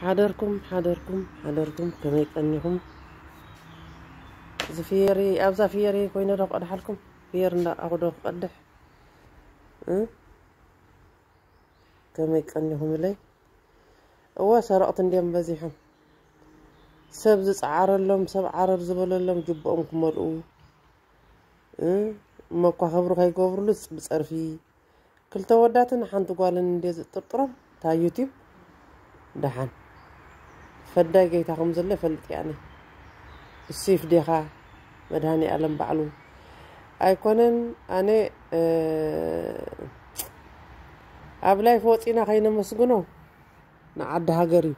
حضركم حضركم حضركم كما يقنيهم زفيري أو زفيري كوين دوق قدح لكم فير لا أو دوق قدح اه؟ كما يقنيهم لي هو سرقت ديام بزيحهم سبز عار لهم سبع عار زبل لهم جبهم كمرؤوا اه؟ ما كو خبرو هاي كوفر لس بصرفي كل تو داتن قالن ديز تطرم تا يوتيوب دحان فداي كي تخمز اللي فلت يعني السيف ديها مدهاني ألم بعلو أيكونن أنا أه أبلاي فوت إنا خينا مسجنو نعد هاجري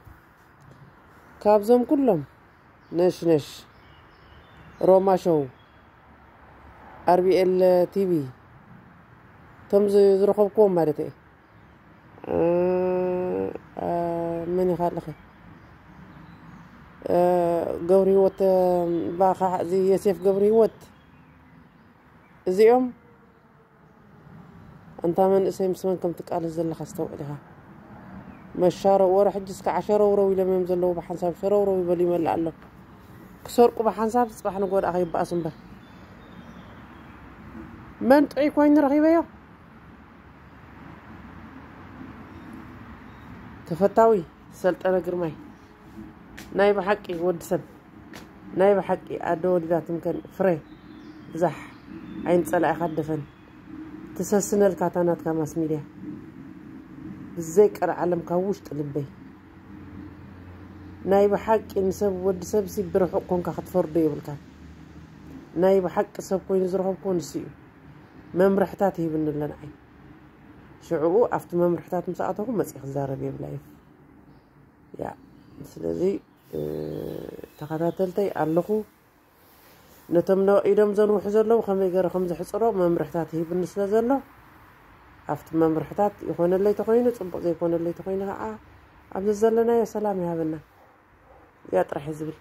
كابزم كلهم نش نش روما شو ار ال تي في تمزي زرخوكم مرتي أه أه من خالقه قوري وات باخا زي ياسيف قوري وات زيهم انت من اسم سمنكم تقال الزل خستو عليها مشار ورا حجس كعشر ورا ولا ميم زلو بحنساب شر ورا يبلي ملع له كسرق بحنساب صباح نقول اخي با اسمبا من تعي كوين رغيبه يا تفتاوي سلطانه قرماي نايب حقي ود سب نايب حقي ادو ذات يمكن فري زح عين صلاه خدفن تسسن الكاتانات كماس ميديا بزيكر علم كوشت لبي نايب حق نسب ود سب سي برحقكم كخطفرد يبلك نايب حق سب كون يزرحب كون سي مم هي بن لنا عين شعوه افت مم رحتات مسيخ زاربي بلايف يا سلازي تخاتلتي علقو نتمنى إدم زنو حزلو خمي غير خمز حصرو ممرحتات هي بالنسبة زلو عفت ممرحتات يكون اللي تخوينو تصبق زي يكون اللي تخوينها آه عبد الزلنا يا سلام يا بنا يا طرح زبل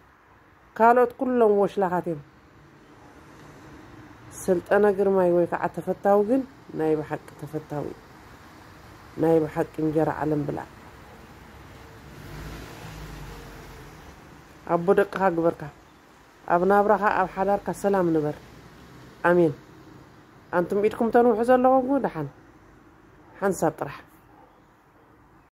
قالوا كلهم وش لغاتهم سلت أنا قرماي ويقع تفتاوغن نايب حق تفتاوي نايب حق انجر علم بلعب ኣቦ ደቅኻ ግበርካ ኣብ ናብራኻ ኣብ ሓዳርካ ሰላም ንበር ኣሜን ኣንቱም ኢድኩም ተንውሑ ዘለኹም ድሓን ሓንሳብ ጥራሕ